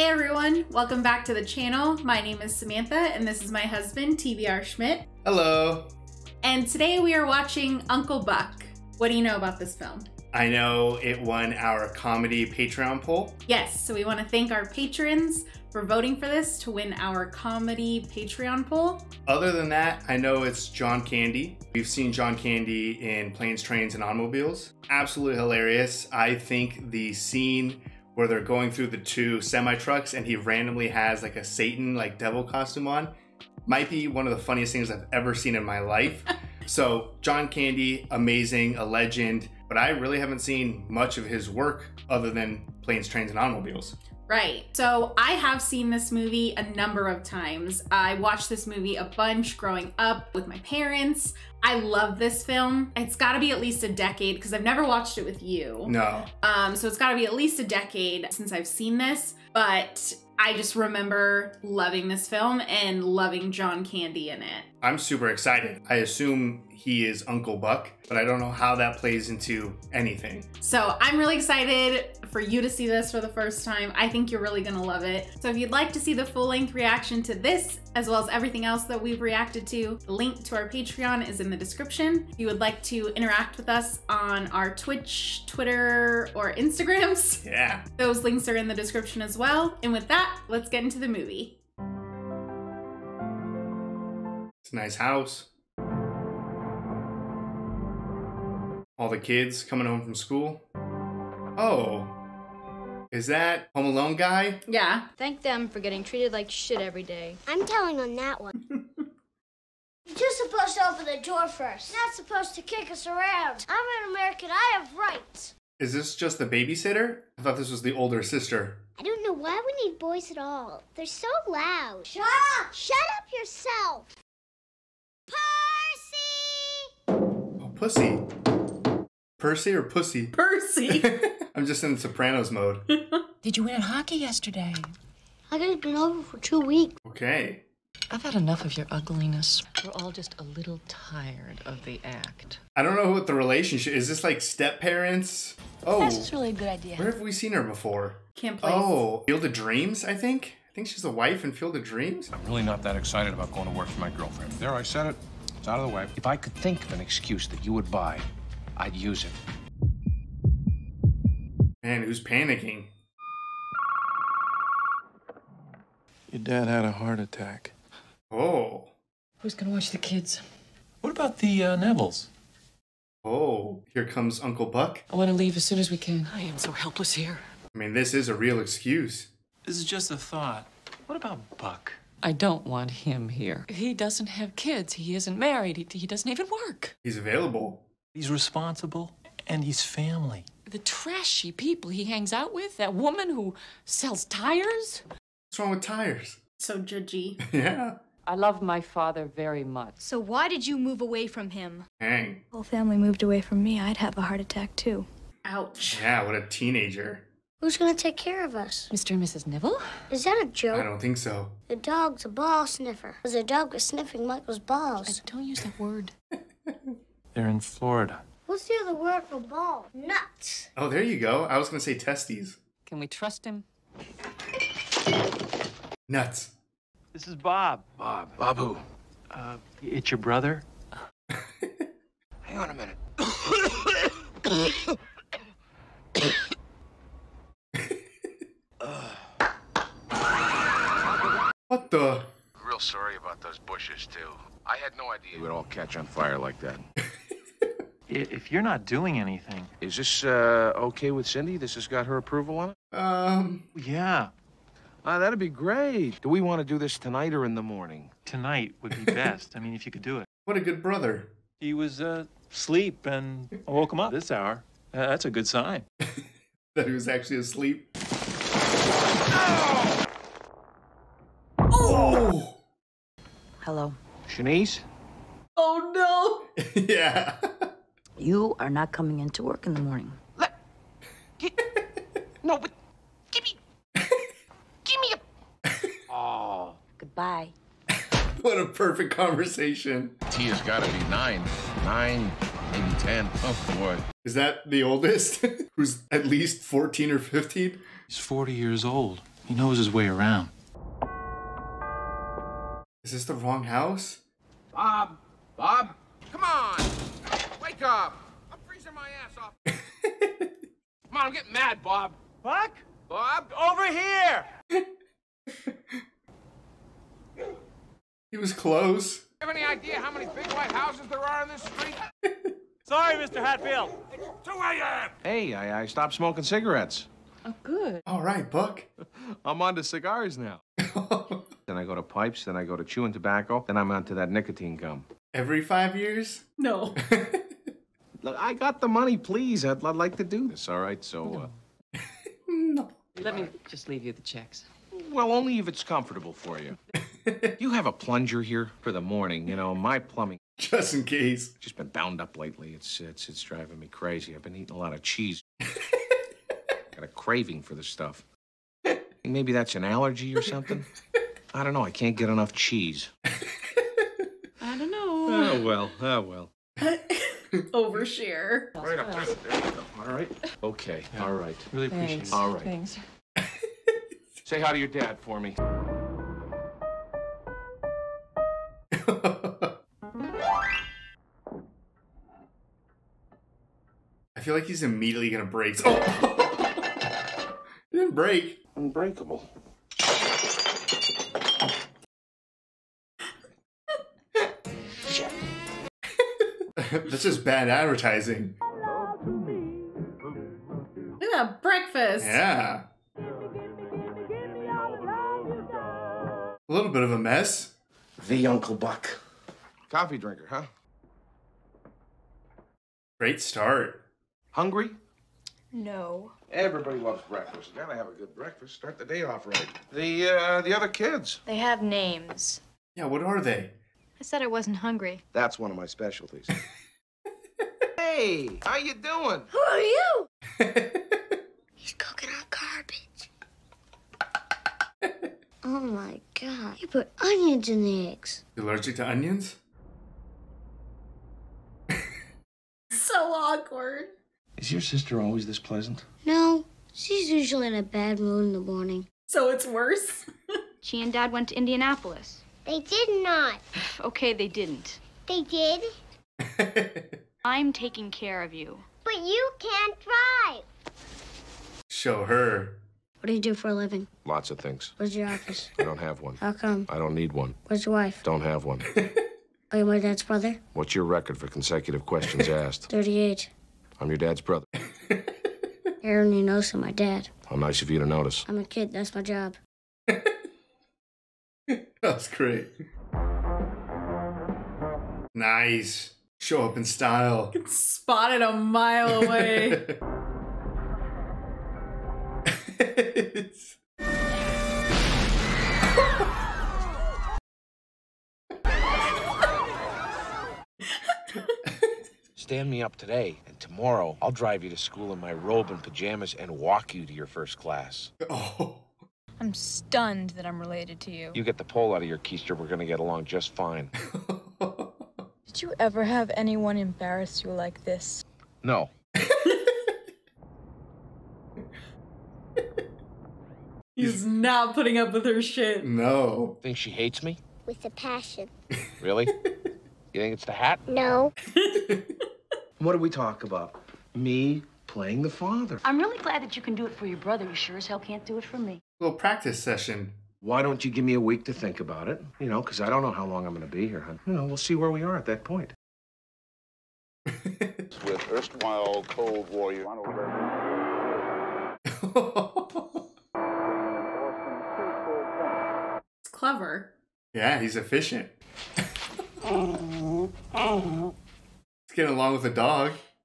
Hey everyone, welcome back to the channel. My name is Samantha and this is my husband, TBR Schmitt. Hello. And today we are watching Uncle Buck. What do you know about this film? I know it won our comedy Patreon poll. Yes, so we want to thank our patrons for voting for this to win our comedy Patreon poll. Other than that, I know it's John Candy. We've seen John Candy in Planes, Trains, and Automobiles. Absolutely hilarious. I think the scene where they're going through the two semi trucks and he randomly has like a Satan, like devil costume on might be one of the funniest things I've ever seen in my life. so, John Candy, amazing, a legend, but I really haven't seen much of his work other than Planes, Trains, and Automobiles. Right. So I have seen this movie a number of times. I watched this movie a bunch growing up with my parents. I love this film. It's got to be at least a decade because I've never watched it with you. No. Um, so it's got to be at least a decade since I've seen this. But I just remember loving this film and loving John Candy in it. I'm super excited. I assume he is Uncle Buck, but I don't know how that plays into anything. So I'm really excited for you to see this for the first time. I think you're really gonna love it. So if you'd like to see the full length reaction to this, as well as everything else that we've reacted to, the link to our Patreon is in the description. If you would like to interact with us on our Twitch, Twitter, or Instagrams, Yeah. those links are in the description as well. And with that, let's get into the movie. It's a nice house. All the kids coming home from school. Oh. Is that Home Alone guy? Yeah. Thank them for getting treated like shit every day. I'm telling on that one. You're just supposed to open the door first. Not supposed to kick us around. I'm an American. I have rights. Is this just the babysitter? I thought this was the older sister. I don't know why we need boys at all. They're so loud. Shut up! Shut up yourself! Percy! Oh, pussy. Percy or pussy? Percy. I'm just in Sopranos mode. Did you win at hockey yesterday? I could have been over for two weeks. Okay. I've had enough of your ugliness. We're all just a little tired of the act. I don't know what the relationship is. This like step parents? Oh, That's really a good idea. where have we seen her before? Can't place. Oh, Field of Dreams, I think. I think she's the wife in Field of Dreams. I'm really not that excited about going to work for my girlfriend. There, I said it. It's out of the way. If I could think of an excuse that you would buy, I'd use it. Man, who's panicking? Your dad had a heart attack. Oh, Who's gonna watch the kids? What about the uh, Nevilles? oh, here comes Uncle Buck. I want to leave as soon as we can. I am so helpless here. I mean, this is a real excuse. This is just a thought. What about Buck? I don't want him here. He doesn't have kids. He isn't married. He, he doesn't even work. He's available. He's responsible and he's family. The trashy people he hangs out with, that woman who sells tires. What's wrong with tires? So judgy. Yeah. I love my father very much. So why did you move away from him? Hang. whole family moved away from me, I'd have a heart attack too. Ouch. Yeah, what a teenager. Who's gonna take care of us? Mr. and Mrs. Neville? Is that a joke? I don't think so. The dog's a ball sniffer. Because the dog was sniffing Michael's balls. Don't use that word. They're in Florida. What's the other word for ball? Nuts. Oh, there you go. I was gonna say testes. Can we trust him? Nuts. This is Bob. Bob. Bob who? Uh, it's your brother? Hang on a minute. What the? Real sorry about those bushes, too. I had no idea it would all catch on fire like that. I- If you're not doing anything, Is this uh, okay with Cindy? This has got her approval on it? Um, yeah, Ah, that'd be great. Do we want to do this tonight or in the morning? tonight would be best. I mean, if you could do it. what a good brother. He was uh, asleep and I woke him up this hour. Uh, that's a good sign. That he was actually asleep. Hello. Chanice? Oh no. yeah. You are not coming into work in the morning. Let. No, but give me. give me a. Oh. Goodbye. what a perfect conversation. Tia's got to be nine. Nine, maybe ten. Oh, boy. Is that the oldest? Who's at least 14 or 15? He's 40 years old. He knows his way around. Is this the wrong house? Bob! Bob! Come on! Wake! I'm freezing my ass off. Come on, I'm getting mad, Bob. Buck? Bob? Over here! He was close. You have any idea how many big white houses there are on this street? Sorry, Mr. Hatfield. It's 2 a.m. Hey, I, I stopped smoking cigarettes. Oh, good. All right, Buck. I'm on to cigars now. then I go to pipes, then I go to chewing tobacco, then I'm onto that nicotine gum. Every five years? No. Look, I got the money, please. I'd, I'd like to do this, all right? So, uh, Let me just leave you the checks. well, only if it's comfortable for you. you have a plunger here for the morning. You know, my plumbing Just in case. just been bound up lately. It's it's it's driving me crazy. I've been eating a lot of cheese. got a craving for the stuff. Maybe that's an allergy or something. I don't know. I can't get enough cheese. I don't know. Oh well. Oh well. Overshare. Right up there. There you go. All right. Okay. All right. Really appreciate Thanks. it. All right. Thanks. Say hi to your dad for me. I feel like he's immediately gonna break. Oh! He didn't break. Unbreakable. That's just bad advertising. Look at that breakfast. Yeah. A little bit of a mess. The Uncle Buck. Coffee drinker, huh? Great start. Hungry? No. Everybody loves breakfast. You Gotta have a good breakfast. Start the day off right. The uh, the other kids. They have names. Yeah, what are they? I said I wasn't hungry. That's one of my specialties. hey, how you doing? Who are you? He's cooking our garbage. oh my god. You put onions in the eggs. You allergic to onions? So awkward. Is your sister always this pleasant? No, she's usually in a bad mood in the morning. So it's worse. She and Dad went to Indianapolis. They did not. Okay, they didn't. They did? I'm taking care of you. But you can't drive. Show her. What do you do for a living? Lots of things. Where's your office? I don't have one. How come? I don't need one. Where's your wife? Don't have one. Are you my dad's brother? What's your record for consecutive questions asked? 38. I'm your dad's brother. Aaron, you know, so my dad. How nice of you to notice. I'm a kid, that's my job. That's great. Nice. Show up in style. Spotted a mile away. Stand me up today, and tomorrow I'll drive you to school in my robe and pajamas and walk you to your first class. oh. I'm stunned that I'm related to you. You get the pole out of your keister, we're gonna get along just fine. Did you ever have anyone embarrass you like this? No. He's not putting up with her shit. No. Think she hates me? With a passion. Really? you think it's the hat? No. What did we talk about? Me playing the father. I'm really glad that you can do it for your brother. You sure as hell can't do it for me. Little practice session. Why don't you give me a week to think about it? You know, because I don't know how long I'm going to be here. hon. You know, we'll see where we are at that point. with erstwhile Cold Warrior. It's clever. yeah, he's efficient. He's getting along with the dog.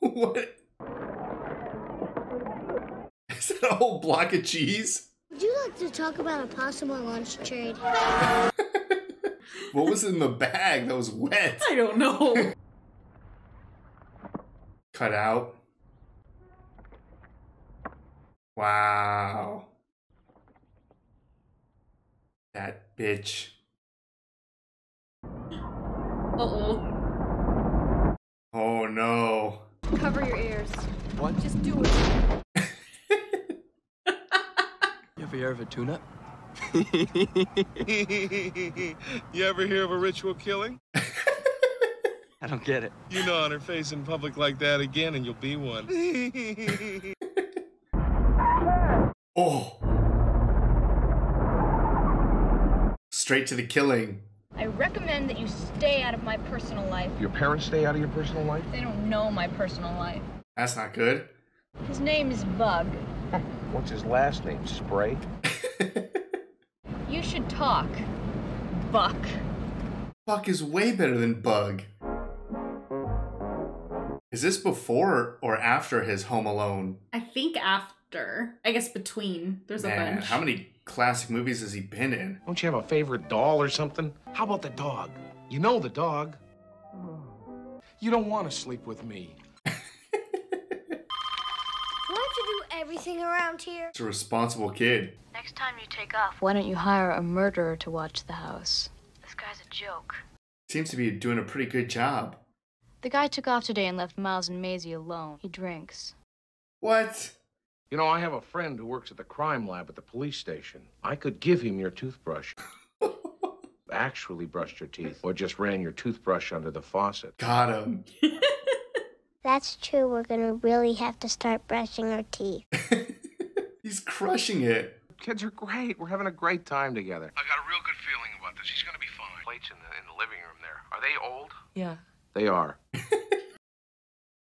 what? Is that a whole block of cheese? Would you like to talk about a possible lunch trade? What was in the bag that was wet? I don't know. Cut out. Wow. That bitch. Uh-oh. Oh no. Cover your ears. What? Just do it. You ever tuna? you ever hear of a ritual killing? I don't get it. You know on her face in public like that again and you'll be one. Oh. Straight to the killing. I recommend that you stay out of my personal life. Your parents stay out of your personal life? They don't know my personal life. That's not good. His name is Bug. What's his last name? Spray? You should talk, Buck. Buck is way better than Bug. Is this before or after his Home Alone? I think after. I guess between. There's a Man, bunch. how many classic movies has he been in? Don't you have a favorite doll or something? How about the dog? You know the dog. You don't want to sleep with me. Do I have to do everything around here? It's a responsible kid. Next time you take off, why don't you hire a murderer to watch the house? This guy's a joke. Seems to be doing a pretty good job. The guy took off today and left Miles and Maizy alone. He drinks. What? You know, I have a friend who works at the crime lab at the police station. I could give him your toothbrush. Actually brushed your teeth, or just ran your toothbrush under the faucet. Got him. That's true. We're gonna really have to start brushing our teeth. He's crushing it. Kids are great. We're having a great time together. I got a real good feeling about this. He's gonna be fine. Plates in the in the living room there. Are they old? Yeah. They are.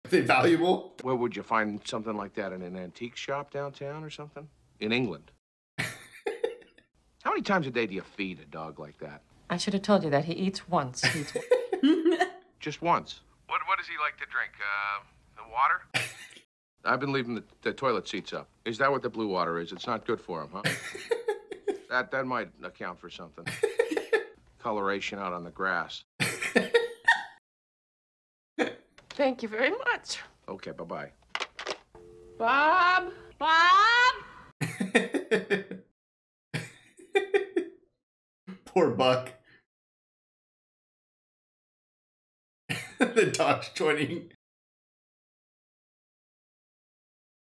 Are they valuable? Where would you find something like that in an antique shop downtown or something? In England. How many times a day do you feed a dog like that? I should have told you that. He eats once. He eats Just once. What What does he like to drink? Uh, the water? I've been leaving the, the toilet seats up. Is that what the blue water is? It's not good for him, huh? that that might account for something. Coloration out on the grass. Thank you very much. Okay, bye bye. Bob! Bob! Poor Buck. the dog's joining.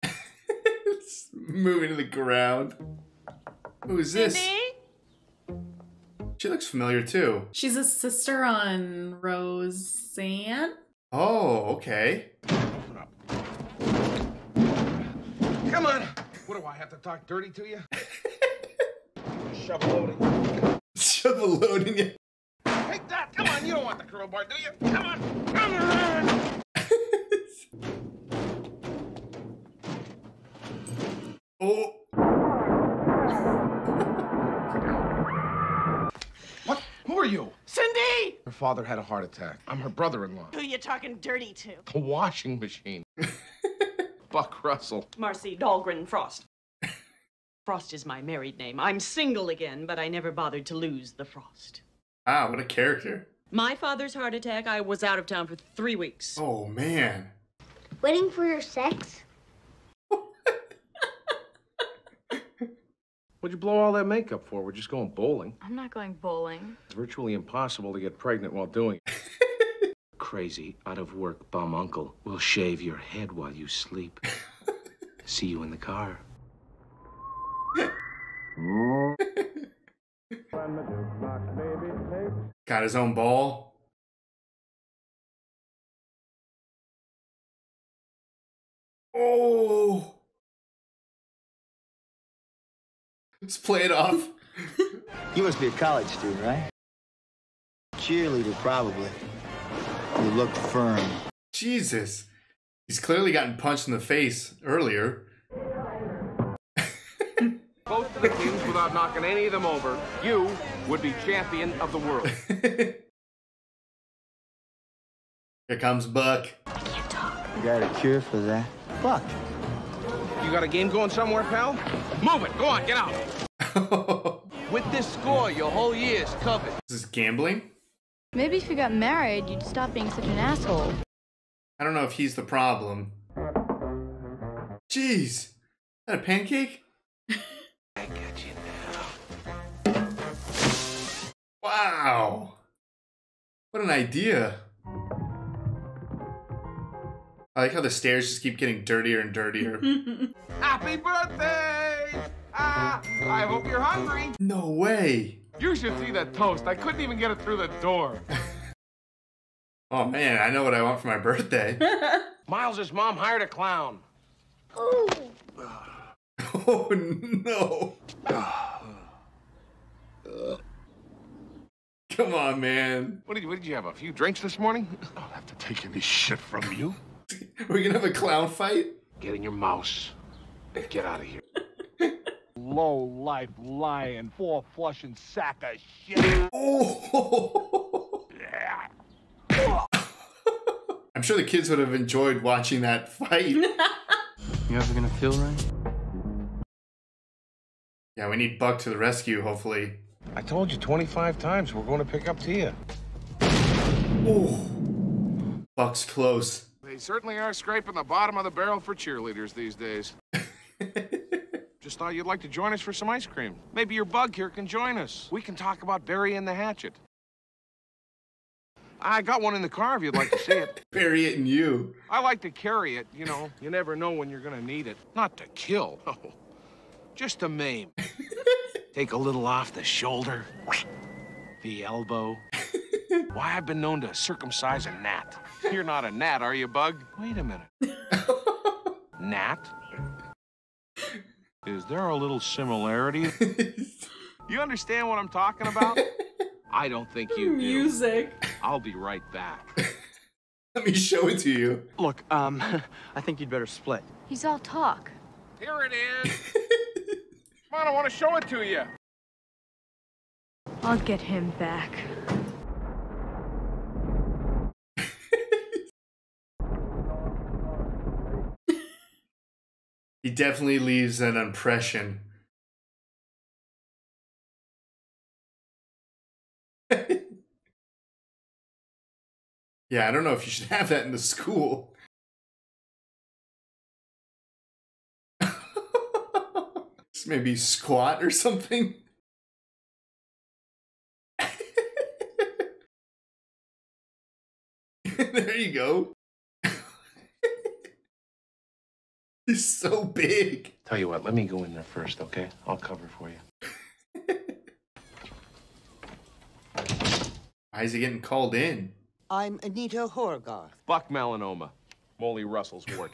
It's moving to the ground. Who is this? She looks familiar too. She's a sister on Roseanne. Oh, okay. Come on. What do I have to talk dirty to you? Shovel loading. Shovel loading it. Take that. Come on. You don't want the crowbar, do you? Come on. Come on. Oh. What? Who are you? Cindy! Her father had a heart attack. I'm her brother-in-law. Who you talking dirty to? The washing machine. Buck Russell. Marcy Dahlgren Frost. Frost is my married name. I'm single again, but I never bothered to lose the Frost. Ah, what a character. My father's heart attack, I was out of town for three weeks. Oh, man. Waiting for your sex? What'd you blow all that makeup for? We're just going bowling. I'm not going bowling. It's virtually impossible to get pregnant while doing it. Crazy, out of work bum uncle will shave your head while you sleep. See you in the car. Got his own ball. Oh. Let's play it off. You must be a college student, right? Cheerleader, probably. You look firm. Jesus. He's clearly gotten punched in the face earlier. Both of the teams, without knocking any of them over, you would be champion of the world. Here comes Buck. I can't talk. You got a cure for that? Fuck. You got a game going somewhere, pal? Move it. Go on, get out. With this score, your whole year's covered. This is gambling? Maybe if you got married, you'd stop being such an asshole. I don't know if he's the problem. Jeez. Is that a pancake? Wow. What an idea. I like how the stairs just keep getting dirtier and dirtier. Happy birthday! Ah, I hope you're hungry. No way. You should see that toast. I couldn't even get it through the door. Oh man, I know what I want for my birthday. Miles's mom hired a clown. oh no. Come on, man. What did, you, what did you have? A few drinks this morning? I don't have to take any shit from you. We're gonna have a clown fight? Get in your mouse and get out of here. Low life lying, four flushing sack of shit. Oh. I'm sure the kids would have enjoyed watching that fight. You ever gonna feel right? Yeah, we need Buck to the rescue, hopefully. I told you 25 times we're going to pick up Tia. Oh. Buck's close. They certainly are scraping the bottom of the barrel for cheerleaders these days. Just thought you'd like to join us for some ice cream. Maybe your bug here can join us. We can talk about burying the hatchet. I got one in the car if you'd like to see it. Bury it in you. I like to carry it, you know. You never know when you're gonna need it. Not to kill, no. Just to maim. Take a little off the shoulder, the elbow. Why, I've been known to circumcise a gnat. You're not a gnat, are you, Bug? Wait a minute. gnat? Is there a little similarity? you understand what I'm talking about? I don't think you do. Music. I'll be right back. Let me show it to you. Look, um, I think you'd better split. He's all talk. Here it is. Come on, I want to show it to you. I'll get him back. He definitely leaves an impression. yeah, I don't know if you should have that in the school. Just maybe squat or something. there you go. He's so big. Tell you what, let me go in there first, okay? I'll cover for you. Why is he getting called in? I'm Anita Horgarth. Buck melanoma. Molly Russell's wart.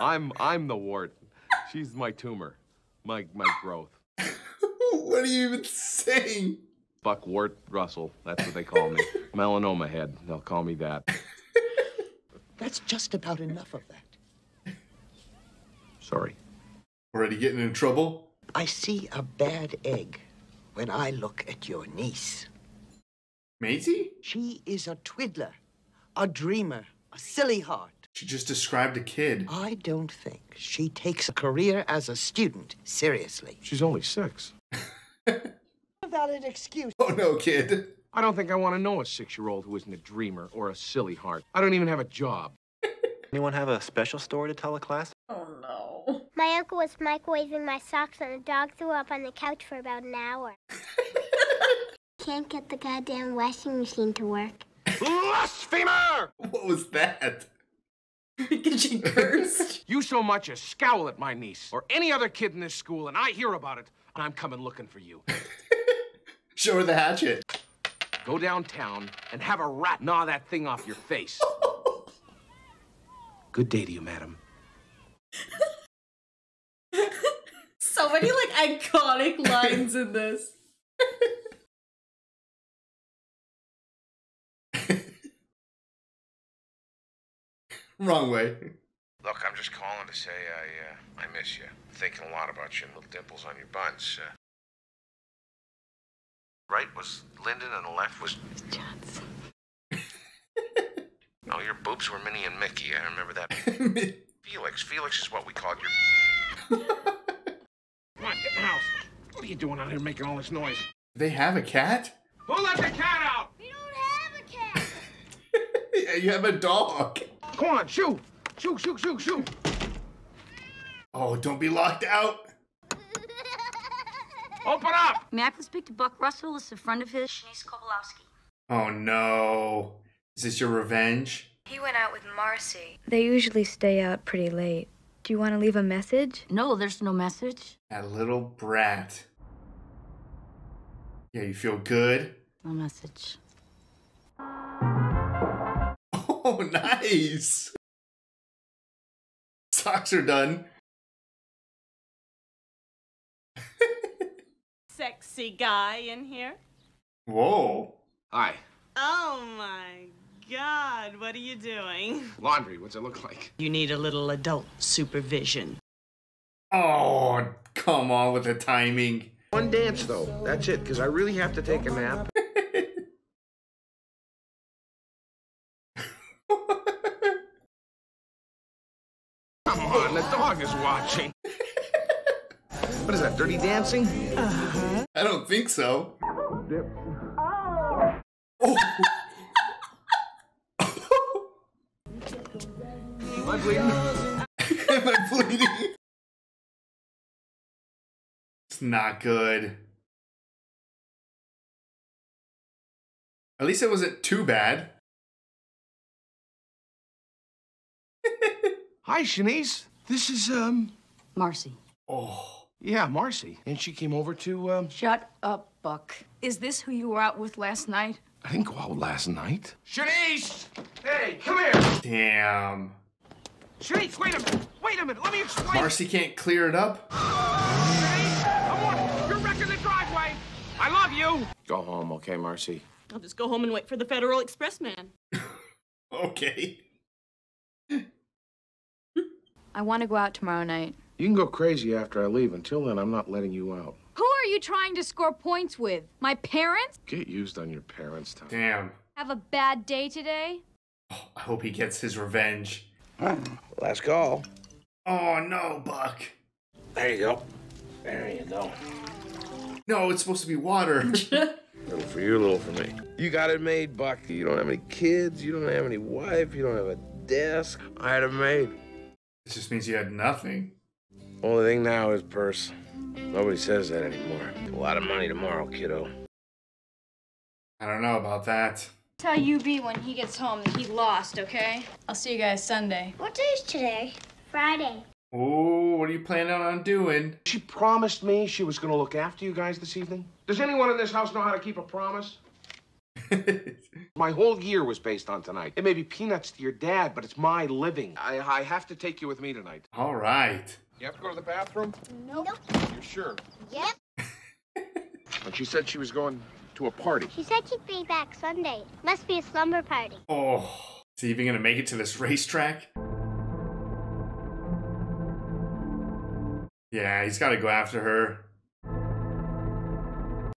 I'm I'm the wart. She's my tumor. My my growth. what are you even saying? Buck Wart Russell. That's what they call me. Melanoma head. They'll call me that. That's just about enough of that. Sorry. Already getting in trouble? I see a bad egg when I look at your niece. Maizy? She is a twiddler, a dreamer, a silly heart. She just described a kid. I don't think she takes a career as a student seriously. She's only six. Without an excuse. Oh no, kid. I don't think I want to know a six-year-old who isn't a dreamer or a silly heart. I don't even have a job. Anyone have a special story to tell the class? Oh no. My uncle was microwaving my socks and the dog threw up on the couch for about an hour. Can't get the goddamn washing machine to work. Blasphemer! What was that? Because she cursed. You so much as scowl at my niece or any other kid in this school, and I hear about it, and I'm coming looking for you. Show her the hatchet. Go downtown and have a rat gnaw that thing off your face. Good day to you, madam. so many like iconic lines in this. Wrong way. Look, I'm just calling to say I, uh, I miss you. Thinking a lot about you and little dimples on your buns. Uh, right was Lyndon and the left was Johnson. Oh, your boobs were Minnie and Mickey. I remember that. Felix. Felix is what we called your. Come on, get in the house. What are you doing out here making all this noise? They have a cat? Who let the cat out? We don't have a cat. Yeah, you have a dog. Come on, shoot! Shoot, shoot, shoot, shoot! Oh, don't be locked out. Open up! May I please speak to Buck Russell? It's a friend of his. Chanice Kobolowski. Oh no. Is this your revenge? He went out with Marcy. They usually stay out pretty late. Do you want to leave a message? No, there's no message. That little brat. Yeah, you feel good? No message. Oh, nice. Socks are done. Sexy guy in here. Whoa. Hi. Oh my god, what are you doing? Laundry, what's it look like? You need a little adult supervision. Oh, come on with the timing. One dance, though. That's it, because I really have to take a nap. Come on, the dog is watching. what is that, dirty dancing? I don't think so. Am I bleeding? Am I bleeding? It's not good. At least it wasn't too bad. Hi, Chanice. This is, um... Marcy. Oh. Yeah, Marcy. And she came over to, um... Shut up, Buck. Is this who you were out with last night? I didn't go out last night. Chanice! Hey, come here! Damn. Chanice, wait a minute! Wait a minute, let me explain! Marcy can't clear it up? Chanice, Come on! You're wrecking the driveway! I love you! Go home, okay, Marcy? I'll just go home and wait for the Federal Express man. Okay. I want to go out tomorrow night. You can go crazy after I leave. Until then, I'm not letting you out. Who are you trying to score points with? My parents? Get used on your parents' time. Damn. Have a bad day today? I hope he gets his revenge. Hmm. Last call. Oh no, Buck. There you go. There you go. No, it's supposed to be water. little for you, little for me. You got it made, Buck. You don't have any kids. You don't have any wife. You don't have a desk. I had it made. This just means you had nothing. Only thing now is purse. Nobody says that anymore. A lot of money tomorrow, kiddo. I don't know about that. Tell UB when he gets home that he lost, okay? I'll see you guys Sunday. What day is today? Friday. Oh, what are you planning on doing? She promised me she was going to look after you guys this evening. Does anyone in this house know how to keep a promise? my whole year was based on tonight. It may be peanuts to your dad, but it's my living. I, I have to take you with me tonight. All right. You have to go to the bathroom? Nope. You're sure? Yep. And she said she was going to a party. She said she'd be back Sunday. Must be a slumber party. Oh, is he even gonna make it to this racetrack? Yeah, he's got to go after her.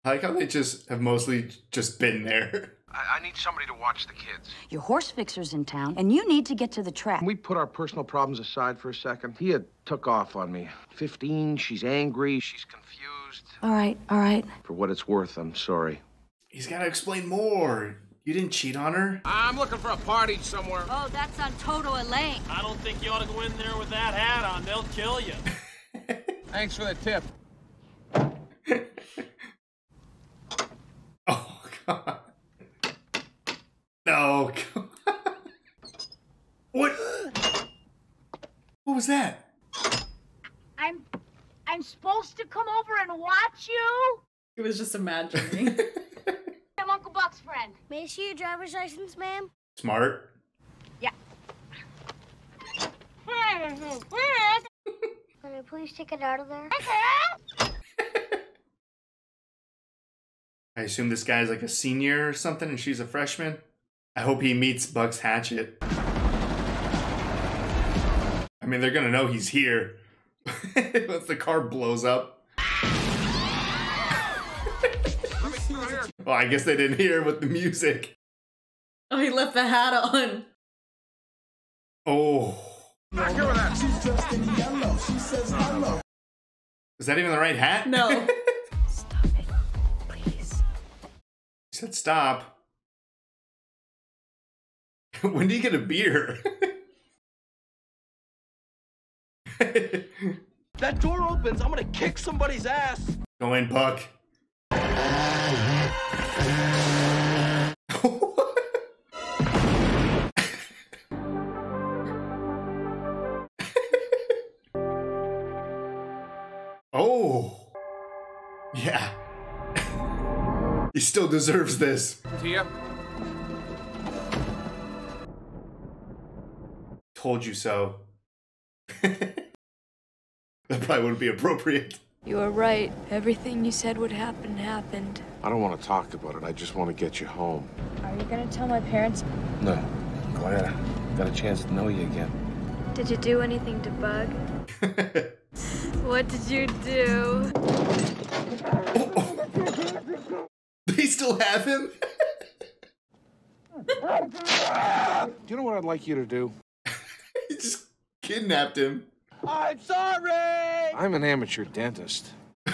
I like how they just have mostly just been there. I, I need somebody to watch the kids. Your horse fixer's in town, and you need to get to the track. Can we put our personal problems aside for a second? He had took off on me. 15, she's angry, she's confused. All right, all right. For what it's worth, I'm sorry. He's got to explain more. You didn't cheat on her? I'm looking for a party somewhere. Oh, that's on Toto Elaine. I don't think you ought to go in there with that hat on. They'll kill you. Thanks for the tip. Oh, God. No. What? What was that? I'm I'm supposed to come over and watch you? It was just imagining. I'm Uncle Buck's friend. May I see your driver's license, ma'am? Smart. Yeah. Can I please take it out of there? I assume this guy's like a senior or something and she's a freshman. I hope he meets Buck's hatchet. I mean, they're gonna know he's here once the car blows up. well, I guess they didn't hear with the music. oh, he left the hat on. Oh, Back here with that. is that even the right hat? No. said stop. when do you get a beer? That door opens, I'm gonna kick somebody's ass. Go in, Buck. Ah, ah. Still deserves this. Tia? Told you so. that probably wouldn't be appropriate. You were right. Everything you said would happen happened. I don't want to talk about it. I just want to get you home. Are you gonna tell my parents? No. Glad I got a chance to know you again. Did you do anything to Bug? what did you do? They still have him? Do you know what I'd like you to do? he just kidnapped him. I'm sorry! I'm an amateur dentist.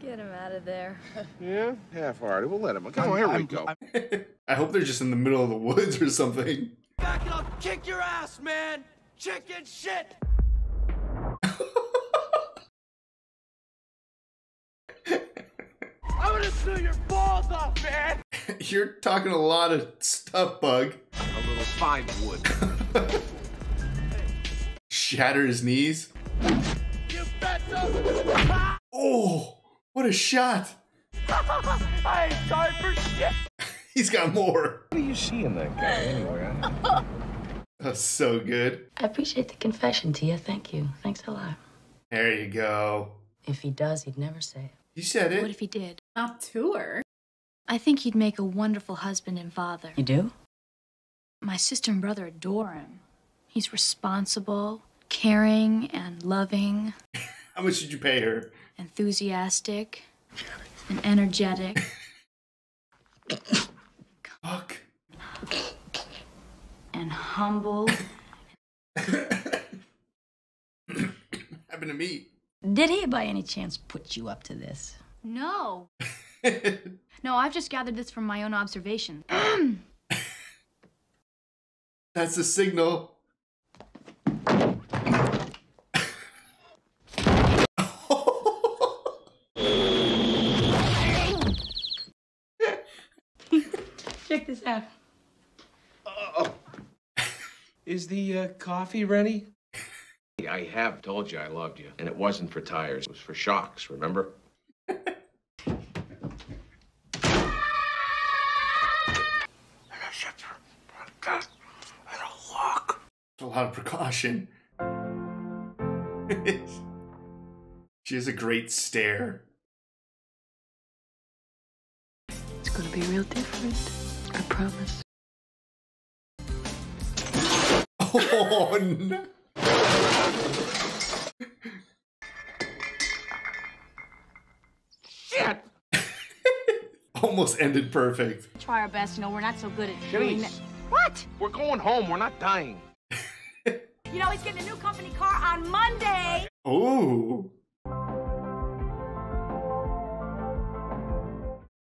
Get him out of there. Yeah? Half-hearted. We'll let him. Come on, here we go. I hope they're just in the middle of the woods or something. Back it up, kick your ass, man! Chicken shit! I'm sue your balls off, man! You're talking a lot of stuff, Bug. A little fine wood. Shatter his knees. You! Oh, what a shot. I ain't sorry for shit! He's got more. What do you see in that guy anyway? That's so good. I appreciate the confession, Tia. Thank you. Thanks a lot. There you go. If he does, he'd never say it. You said it. What if he did? Not to her. I think he'd make a wonderful husband and father. You do? My sister and brother adore him. He's responsible, caring, and loving, How much did you pay her? enthusiastic, and energetic. Fuck. And humble. Happened to me. Did he, by any chance, put you up to this? No. no, I've just gathered this from my own observation. That's a signal. Check this out. Is the uh, coffee ready? I have told you I loved you, and it wasn't for tires. It was for shocks, remember? A lot of precaution. she has a great stare. It's gonna be real different. I promise. Oh no. Shit! Almost ended perfect. Try our best. You know, we're not so good at doing doing that. that. What? We're going home. We're not dying. You know, he's getting a new company car on Monday. Ooh.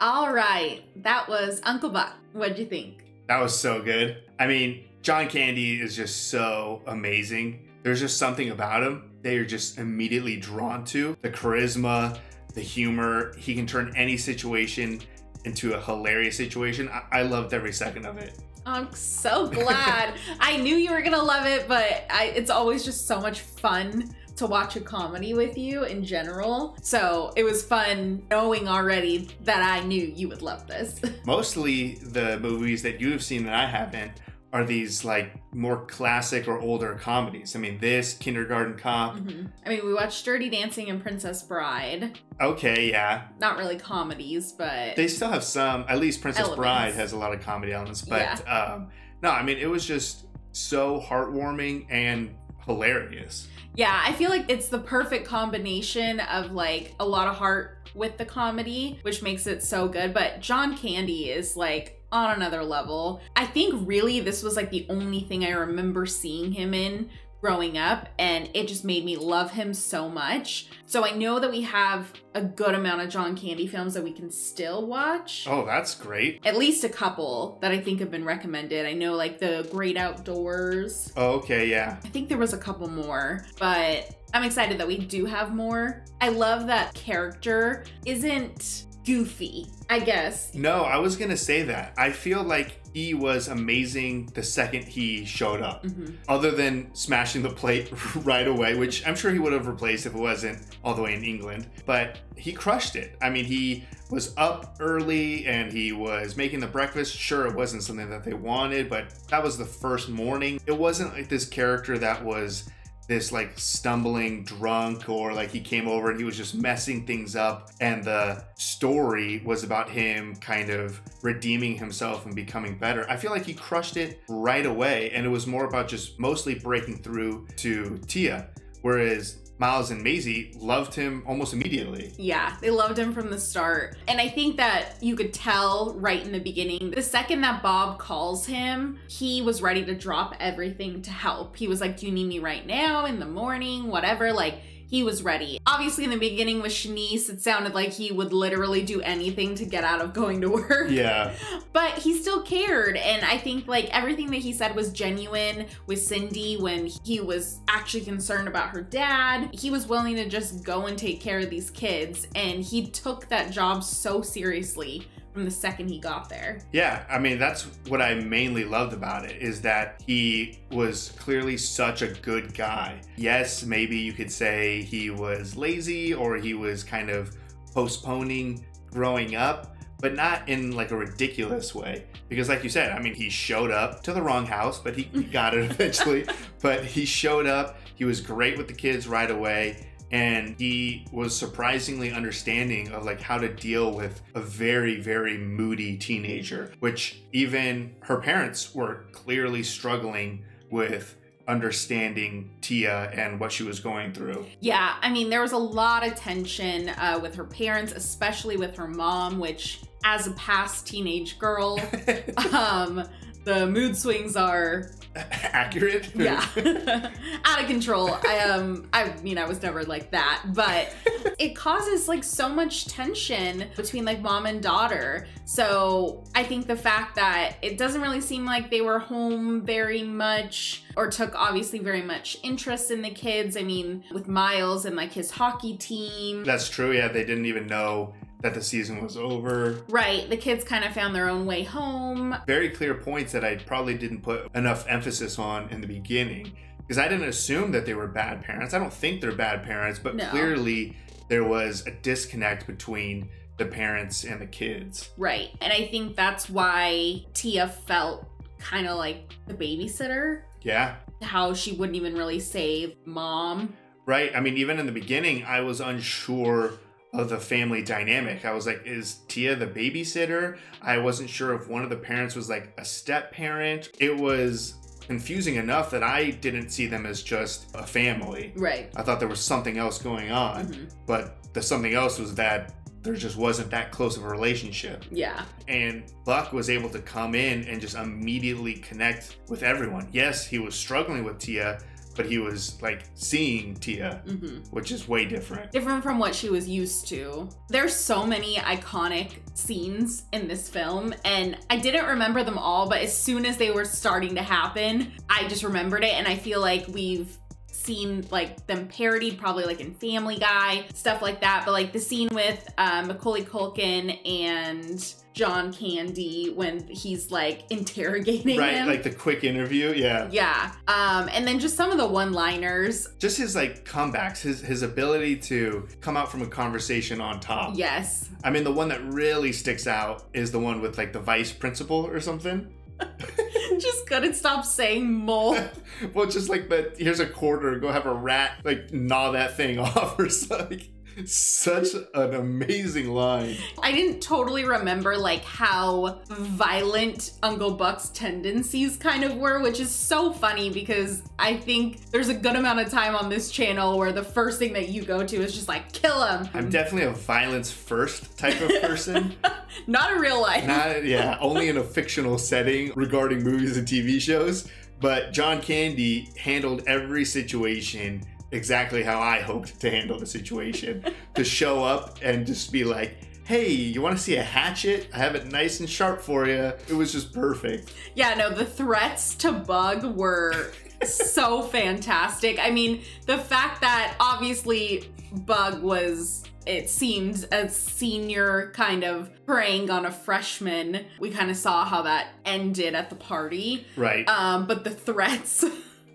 All right, that was Uncle Buck. What'd you think? That was so good. I mean, John Candy is just so amazing. There's just something about him that you're just immediately drawn to. The charisma, the humor. He can turn any situation into a hilarious situation. I, I loved every second of it. I'm so glad. I knew you were gonna love it, but I, it's always just so much fun to watch a comedy with you in general. So it was fun knowing already that I knew you would love this. Mostly the movies that you have seen that I haven't are these like more classic or older comedies. I mean, this, Kindergarten Cop. Mhm. I mean, we watched Dirty Dancing and Princess Bride. Okay, yeah. Not really comedies, but They still have some, at least Princess Elements. Bride has a lot of comedy elements, but um, no, I mean, it was just so heartwarming and hilarious. Yeah, I feel like it's the perfect combination of like a lot of heart with the comedy, which makes it so good. But John Candy is like on another level. I think really this was like the only thing I remember seeing him in growing up, and it just made me love him so much. So I know that we have a good amount of John Candy films that we can still watch. Oh, that's great. At least a couple that I think have been recommended. I know like The Great Outdoors. Oh, okay, yeah. I think there was a couple more, but I'm excited that we do have more. I love that character isn't goofy, I guess. No, I was gonna say that. I feel like he was amazing the second he showed up. Mhm. Other than smashing the plate right away, which I'm sure he would have replaced if it wasn't all the way in England. But he crushed it. I mean, he was up early and he was making the breakfast. Sure, it wasn't something that they wanted, but that was the first morning. It wasn't like this character that was this like stumbling drunk or like he came over and he was just messing things up. And the story was about him kind of redeeming himself and becoming better. I feel like he crushed it right away. And it was more about just mostly breaking through to tia. Whereas miles and Maizy loved him almost immediately Yeah, they loved him from the start. And I think that you could tell right in the beginning, the second that Bob calls him, he was ready to drop everything to help. He was like, Do you need me right now, in the morning, whatever? Like, he was ready. Obviously, in the beginning with Chanice, it sounded like he would literally do anything to get out of going to work. yeah But he still cared. And I think like everything that he said was genuine with Cindy when he was actually concerned about her dad. He was willing to just go and take care of these kids. And he took that job so seriously from the second he got there. Yeah, I mean that's what I mainly loved about it is that he was clearly such a good guy. Yes, maybe you could say he was lazy or he was kind of postponing growing up, but not in like a ridiculous way. Because like you said, I mean he showed up to the wrong house, but he, got it eventually. but he showed up, he was great with the kids right away and he was surprisingly understanding of like how to deal with a very very moody teenager which even her parents were clearly struggling with understanding tia and what she was going through. Yeah, I mean, there was a lot of tension uh, with her parents, especially with her mom, which, as a past teenage girl, um, the mood swings are accurate? Yeah. Out of control. I um i mean i was never like that but it causes like so much tension between like mom and daughter. So i think the fact that it doesn't really seem like they were home very much or took obviously very much interest in the kids. I mean with miles and like his hockey team. That's true. Yeah they didn't even know that the season was over right the kids kind of found their own way home very clear points that i probably didn't put enough emphasis on in the beginning because i didn't assume that they were bad parents i don't think they're bad parents but No. clearly there was a disconnect between the parents and the kids Right. And I think that's why Tia felt kind of like the babysitter, yeah how she wouldn't even really save mom. Right. I mean, even in the beginning, I was unsure of the family dynamic. I was like, is Tia the babysitter? I wasn't sure if one of the parents was like a step parent. It was confusing enough that I didn't see them as just a family. Right. I thought there was something else going on, Mhm. but the something else was that there just wasn't that close of a relationship. Yeah. And Buck was able to come in and just immediately connect with everyone. Yes, he was struggling with Tia, but he was like seeing Tia, Mhm. which is way different. Different from what she was used to. There's so many iconic scenes in this film, and I didn't remember them all, but as soon as they were starting to happen, I just remembered it, and I feel like we've seen like them parodied probably like in Family Guy, stuff like that. But like the scene with uh, Macaulay Culkin and John Candy when he's like interrogating Right, him. like the quick interview, yeah. yeah. Um, and then just some of the one-liners. Just his like comebacks, his his ability to come out from a conversation on top. Yes. I mean, the one that really sticks out is the one with like the vice principal or something. just couldn't stop saying mole. well, just like the here's a quarter, go have a rat like gnaw that thing off or something. Such an amazing line. I didn't totally remember like how violent Uncle Buck's tendencies kind of were, which is so funny because I think there's a good amount of time on this channel where the first thing that you go to is just like kill him. I'm definitely a violence first type of person. Not in real life. Not yeah, only in a fictional setting regarding movies and TV shows. But John Candy handled every situation exactly how I hoped to handle the situation. to show up and just be like, hey, you want to see a hatchet? I have it nice and sharp for you. It was just perfect. Yeah, no, the threats to Bug were so fantastic. I mean, the fact that obviously Bug was it seemed a senior kind of preying on a freshman. We kind of saw how that ended at the party. Right. Um, but the threats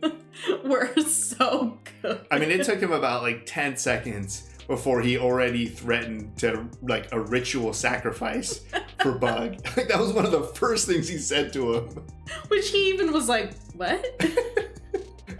were so good. I mean, it took him about like 10 seconds before he already threatened to like a ritual sacrifice for Bug. Like that was one of the first things he said to him. Which he even was like, what?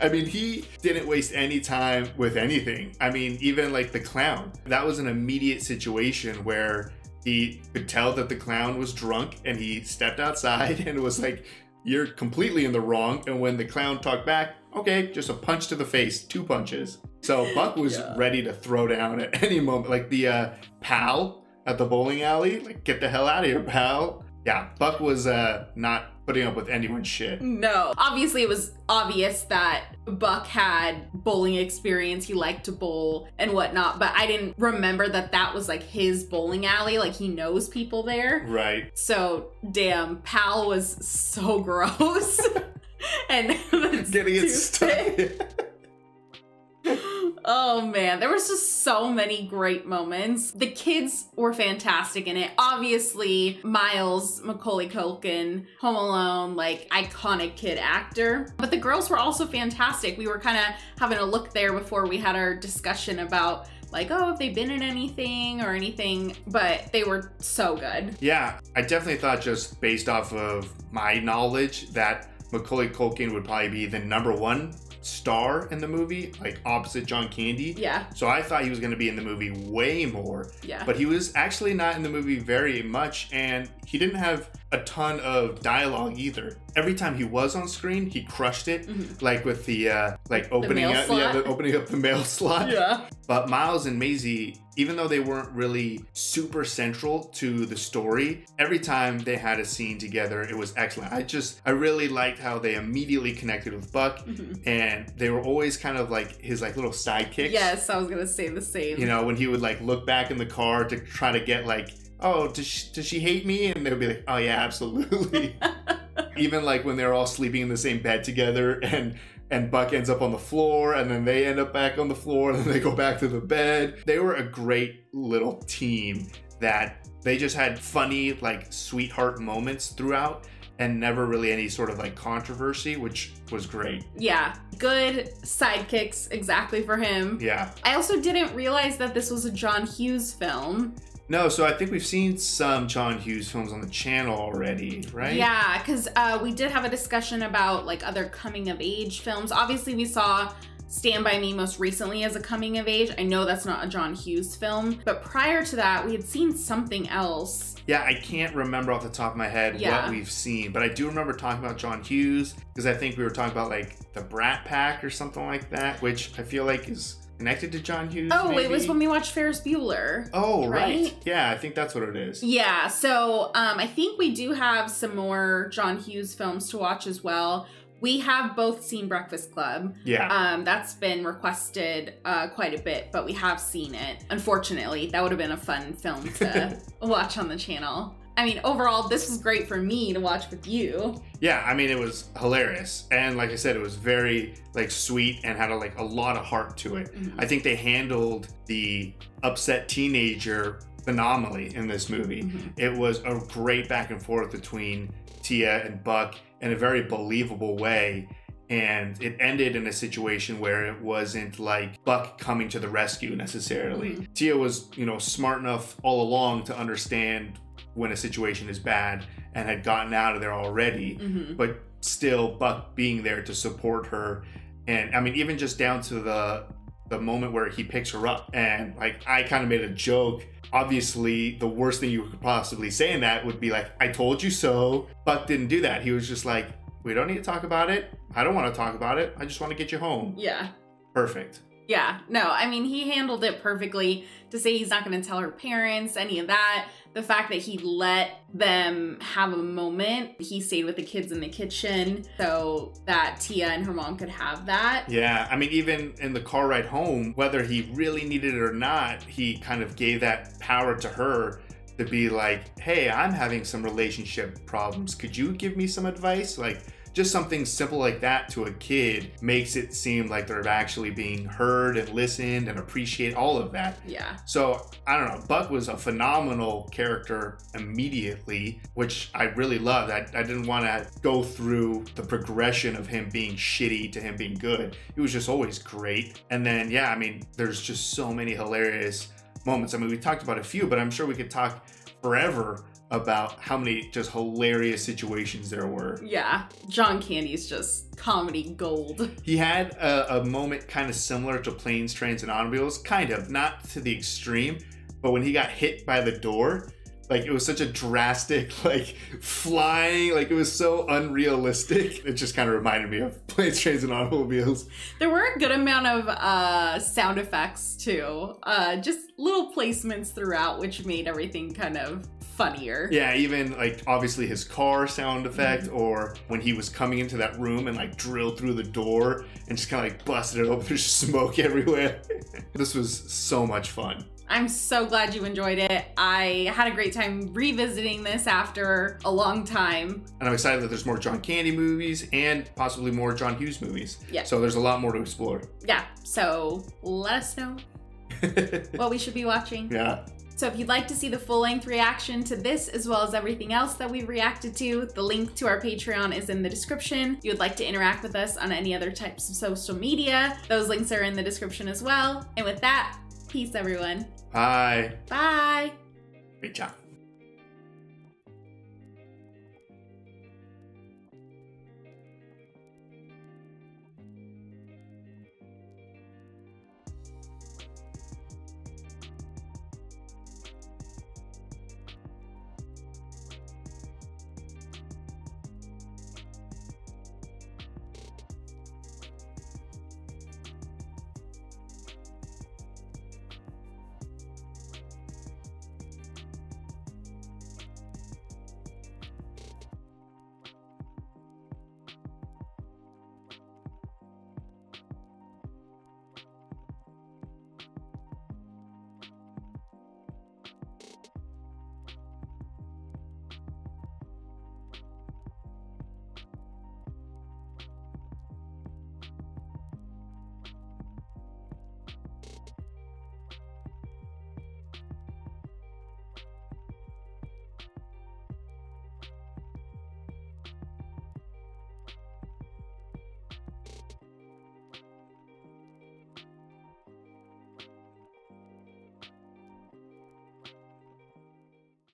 I mean, he didn't waste any time with anything. I mean, even like the clown. That was an immediate situation where he could tell that the clown was drunk and he stepped outside and was like, You're completely in the wrong. And when the clown talked back, okay, just a punch to the face, two punches. So Buck was Yeah. ready to throw down at any moment. Like the uh, pal at the bowling alley, like, get the hell out of here, pal. Yeah, Buck was uh, not putting up with anyone's shit. No. Obviously, it was obvious that Buck had bowling experience. He liked to bowl and whatnot, but I didn't remember that that was like his bowling alley. Like he knows people there. Right. So, damn, Pal was so gross. and Getting it stuck. Oh man, there was just so many great moments. The kids were fantastic in it. Obviously, Miles, Macaulay Culkin, Home Alone, like iconic kid actor. But the girls were also fantastic. We were kind of having a look there before we had our discussion about like, oh, have they been in anything or anything? But they were so good. Yeah, I definitely thought just based off of my knowledge that Macaulay Culkin would probably be the number one star in the movie, like opposite John Candy. Yeah. So I thought he was going to be in the movie way more. Yeah. But he was actually not in the movie very much, and he didn't have a ton of dialogue either. Every time he was on screen, he crushed it, like with the uh, like opening mail up, yeah, the opening up the mail slot. Yeah. But Miles and Maizy, even though they weren't really super central to the story, every time they had a scene together, it was excellent. I just, I really liked how they immediately connected with Buck, Mhm. and they were always kind of like his like little sidekicks. Yes, I was gonna say the same. You know, when he would like look back in the car to try to get like, oh, does she, does she hate me? And they would be like, oh yeah, absolutely. Even like when they're all sleeping in the same bed together and and Buck ends up on the floor and then they end up back on the floor and then they go back to the bed. They were a great little team that they just had funny like sweetheart moments throughout and never really any sort of like controversy, which was great. Yeah, good sidekicks exactly for him. Yeah. I also didn't realize that this was a John Hughes film. No, so I think we've seen some John Hughes films on the channel already, right? Yeah, because uh, we did have a discussion about like other coming of age films. Obviously, we saw Stand By Me most recently as a coming of age. I know that's not a John Hughes film, but prior to that, we had seen something else. Yeah, I can't remember off the top of my head Yeah. what we've seen, but I do remember talking about John Hughes because I think we were talking about like the Brat Pack or something like that, which I feel like is connected to John Hughes. Oh, it was when we watched Ferris Bueller. Oh, right. right? Yeah, I think that's what it is. Yeah, so um, I think we do have some more John Hughes films to watch as well. We have both seen Breakfast Club. Yeah. Um, that's been requested uh, quite a bit, but we have seen it. Unfortunately, that would have been a fun film to watch on the channel. I mean, overall, this was great for me to watch with you. Yeah, I mean it was hilarious, and like I said, it was very like sweet and had a, like a lot of heart to it. Mhm. I think they handled the upset teenager phenomenally in this movie. Mhm. It was a great back and forth between Tia and Buck in a very believable way. And it ended in a situation where it wasn't like Buck coming to the rescue necessarily. Mhm. Tia was, you know, smart enough all along to understand when a situation is bad and had gotten out of there already Mhm. but still Buck being there to support her. And I mean, even just down to the the moment where he picks her up and like I kind of made a joke. Obviously, the worst thing you could possibly say in that would be like, I told you so. Buck didn't do that. He was just like, we don't need to talk about it. I don't want to talk about it. I just want to get you home. Yeah. Perfect. Yeah, no, I mean, he handled it perfectly to say he's not going to tell her parents, any of that. The fact that he let them have a moment, he stayed with the kids in the kitchen so that Tia and her mom could have that. Yeah, I mean, even in the car ride home, whether he really needed it or not, he kind of gave that power to her to be like, hey, I'm having some relationship problems. Could you give me some advice? Like, just something simple like that to a kid makes it seem like they're actually being heard and listened and appreciate all of that. Yeah. So I don't know. Buck was a phenomenal character immediately, which I really loved. I, I didn't want to go through the progression of him being shitty to him being good. He was just always great. And then, yeah, I mean, there's just so many hilarious moments. I mean, we talked about a few, but I'm sure we could talk forever about how many just hilarious situations there were. Yeah, John Candy's just comedy gold. He had a, a moment kind of similar to Planes, Trains, and Automobiles, kind of, not to the extreme, but when he got hit by the door, like it was such a drastic, like flying, like it was so unrealistic. It just kind of reminded me of Planes, Trains, and Automobiles. There were a good amount of uh, sound effects too, uh, just little placements throughout, which made everything kind of funnier. Yeah, even like obviously his car sound effect, mm-hmm. or when he was coming into that room and like drilled through the door and just kind of like busted it open. There's smoke everywhere. this was so much fun. I'm so glad you enjoyed it. I had a great time revisiting this after a long time. And I'm excited that there's more John Candy movies and possibly more John Hughes movies. Yeah. So there's a lot more to explore. Yeah. So let us know what we should be watching. Yeah. So if you'd like to see the full length reaction to this as well as everything else that we've reacted to, the link to our Patreon is in the description. If you would like to interact with us on any other types of social media, those links are in the description as well. And with that, peace everyone. Bye. Bye. Great job.